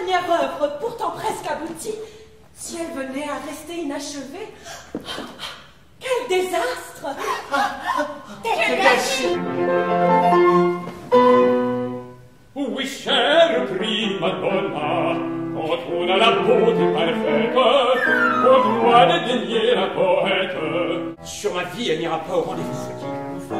dernière œuvre, pourtant presque aboutie, si elle venait à rester inachevée, quel désastre! Quel gâchis! Oui, cher prima donna, quand on a la beauté parfaite, on doit dénier un poète. Sur ma vie, elle n'ira pas au rendez-vous,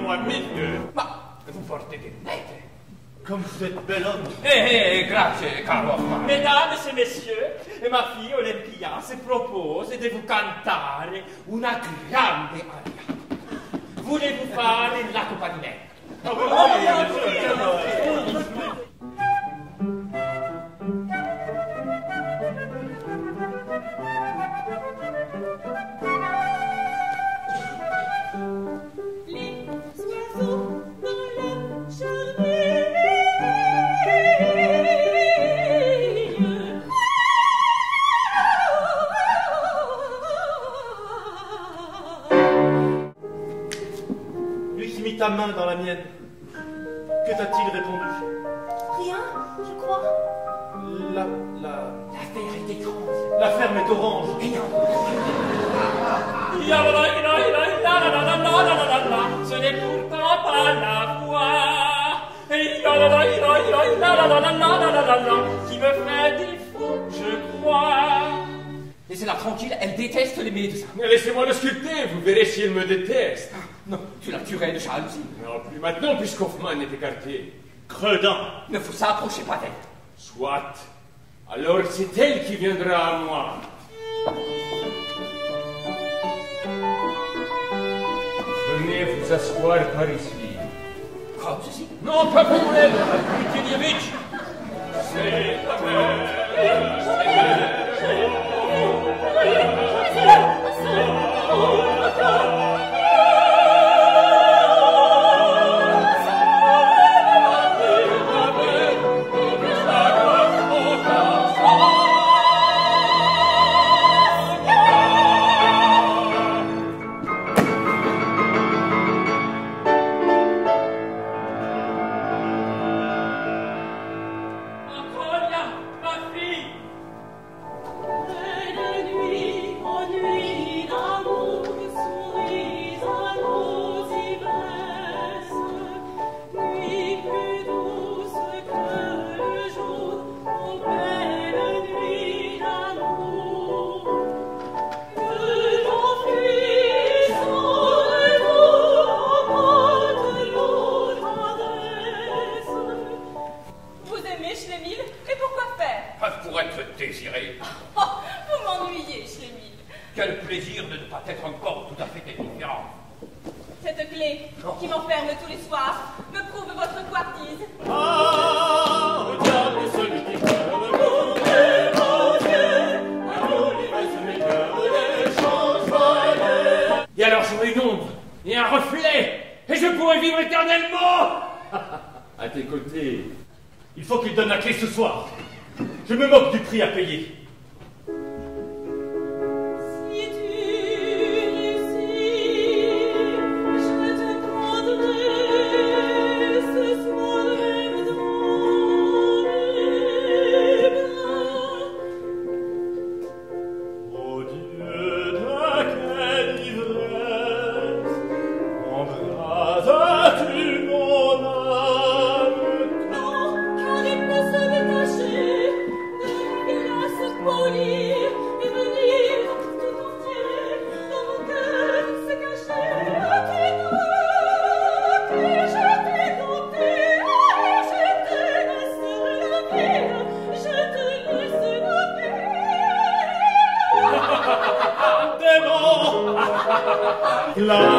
moi, messieurs. Ma, vous portez des lettres Comme vous êtes belle homme. Eh, eh, grazie, caro. Mesdames et messieurs, ma fille Olympia se propose de vous cantare una grande aria. Voulez-vous fare l'accompagnement? Oh, oh, mis ta main dans la mienne. Que t'a-t-il répondu? Rien, je crois. La. la. L'affaire est étrange. La ferme est orange. Ce n'est pourtant pas la voix qui me fait défaut, je crois. Laissez-la tranquille, elle déteste les médecins. Laissez-moi le sculpter, vous verrez si elle me déteste. Ah. Non, tu la tuerais de jalousie. Non, plus maintenant, puisqu'Hoffmann est écarté. Credin. Ne vous approchez pas d'elle. Soit. Alors c'est elle qui viendra à moi. Venez vous asseoir par ici. Comme ceci? Non, pas pour elle, Mikelievitch. C'est ta Yeah. Quel plaisir de ne pas être encore tout à fait indifférent. Cette clé qui m'enferme tous les soirs me prouve votre couardise. Ah, diable celui qui folles. Et alors j'aurai une ombre et un reflet, et je pourrai vivre éternellement. À tes côtés. Il faut qu'il donne la clé ce soir. Je me moque du prix à payer. Life.